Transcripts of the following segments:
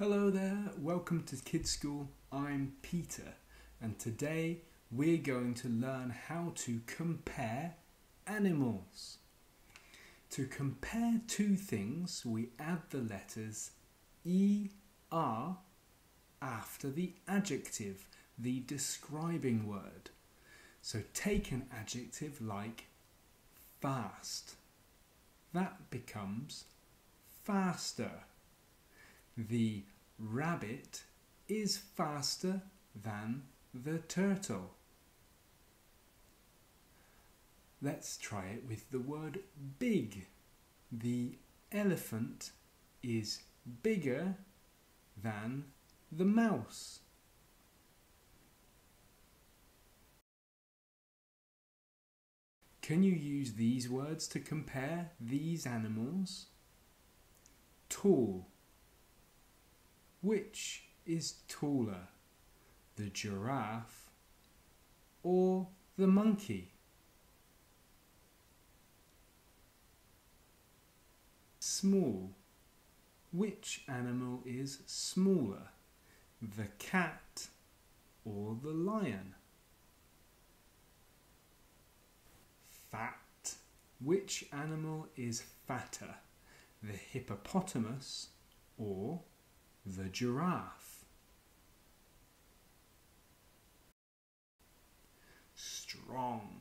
Hello there, welcome to Kids School. I'm Peter, and today we're going to learn how to compare animals. To compare two things, we add the letters ER after the adjective, the describing word. So take an adjective like fast. That becomes faster. The rabbit is faster than the turtle. Let's try it with the word big. The elephant is bigger than the mouse. Can you use these words to compare these animals? Tall. Which is taller, the giraffe or the monkey? Small. Which animal is smaller, the cat or the lion? Fat. Which animal is fatter, the hippopotamus or the giraffe? Strong.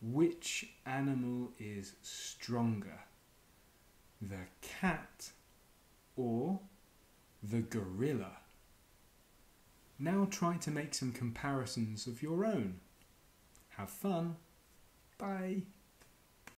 Which animal is stronger, the cat or the gorilla? Now try to make some comparisons of your own. Have fun! Bye.